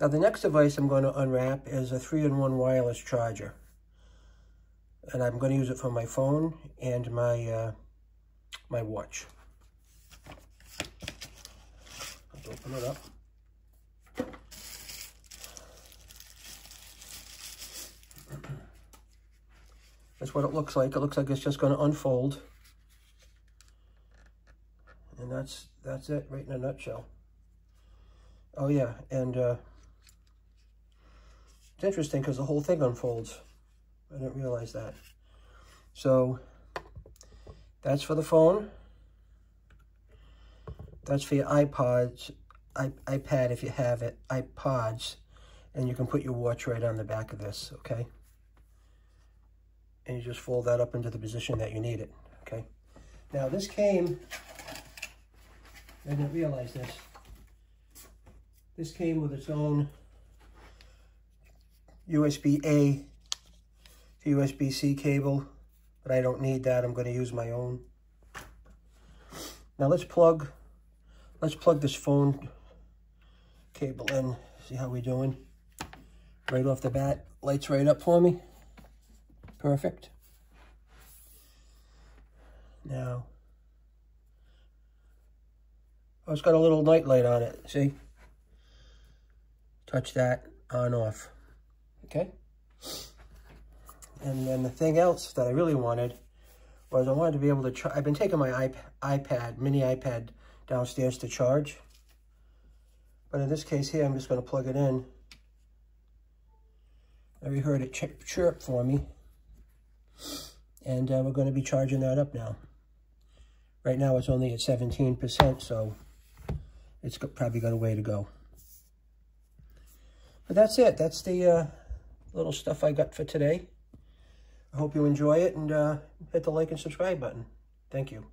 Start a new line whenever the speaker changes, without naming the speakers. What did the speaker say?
Now the next device I'm going to unwrap is a 3-in-1 wireless charger. And I'm going to use it for my phone and my uh, my watch. Let's open it up. That's what it looks like. It looks like it's just going to unfold. And that's that's it right in a nutshell. Oh yeah, and uh, it's interesting because the whole thing unfolds. I didn't realize that. So that's for the phone. That's for your iPods, I, iPad if you have it, iPods, and you can put your watch right on the back of this, okay? And you just fold that up into the position that you need it, okay? Now this came, I didn't realize this, this came with its own USB-A to USB-C cable, but I don't need that. I'm going to use my own. Now let's plug, let's plug this phone cable in. See how we're doing? Right off the bat, lights right up for me. Perfect. Now, oh, it's got a little night light on it, see? touch that on off. Okay? And then the thing else that I really wanted was I wanted to be able to. I've been taking my iP iPad, mini iPad downstairs to charge. But in this case here, I'm just going to plug it in. I heard it chirp, chirp for me. And uh, we're going to be charging that up now. Right now it's only at 17%, so it's probably got a way to go. But that's it. That's the uh, little stuff I got for today. I hope you enjoy it and uh, hit the like and subscribe button. Thank you.